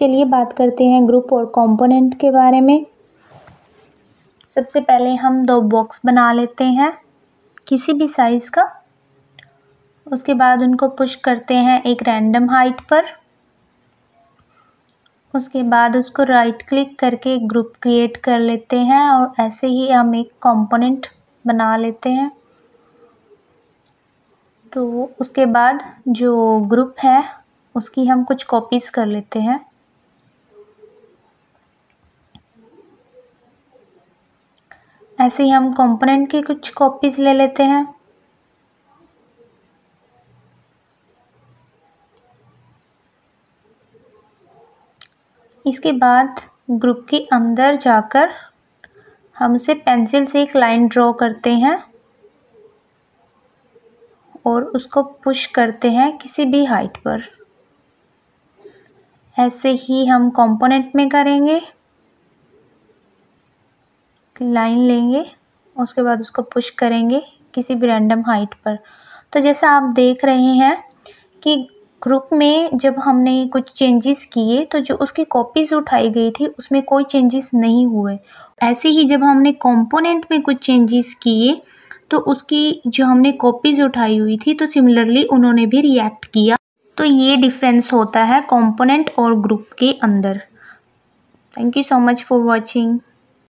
चलिए बात करते हैं ग्रुप और कंपोनेंट के बारे में। सबसे पहले हम दो बॉक्स बना लेते हैं, किसी भी साइज़ का। उसके बाद उनको पुश करते हैं एक रैंडम हाइट पर। उसके बाद उसको राइट क्लिक करके एक ग्रुप क्रिएट कर लेते हैं और ऐसे ही हम एक कंपोनेंट बना लेते हैं। तो उसके बाद जो ग्रुप है, उसकी हम कुछ कॉपीज़ कर लेते हैं। ऐसे ही हम कंपोनेंट की कुछ कॉपीज़ ले लेते हैं। इसके बाद ग्रुप के अंदर जाकर हम उसे पेंसिल से एक लाइन ड्रॉ करते हैं और उसको पुश करते हैं किसी भी हाइट पर। ऐसे ही हम कंपोनेंट में करेंगे। लाइन लेंगे, उसके बाद उसको पुश करेंगे किसी भी रैंडम हाइट पर। तो जैसा आप देख रहे हैं कि ग्रुप में जब हमने कुछ चेंजेस किए तो जो उसकी कॉपीज़ उठाई गई थी, उसमें कोई चेंजेस नहीं हुए। ऐसे ही जब हमने कंपोनेंट में कुछ चेंजेस किए तो उसकी जो हमने कॉपीज़ उठाई हुई थी तो सिमिलरली उन्होंने भी रिएक्ट किया। तो ये डिफरेंस होता है कंपोनेंट और ग्रुप के अंदर। Thank you so much for watching